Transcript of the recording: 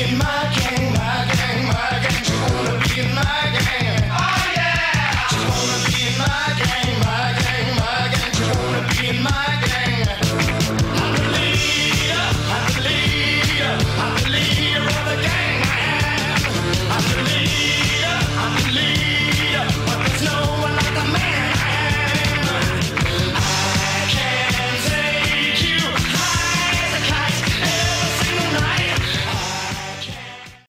in my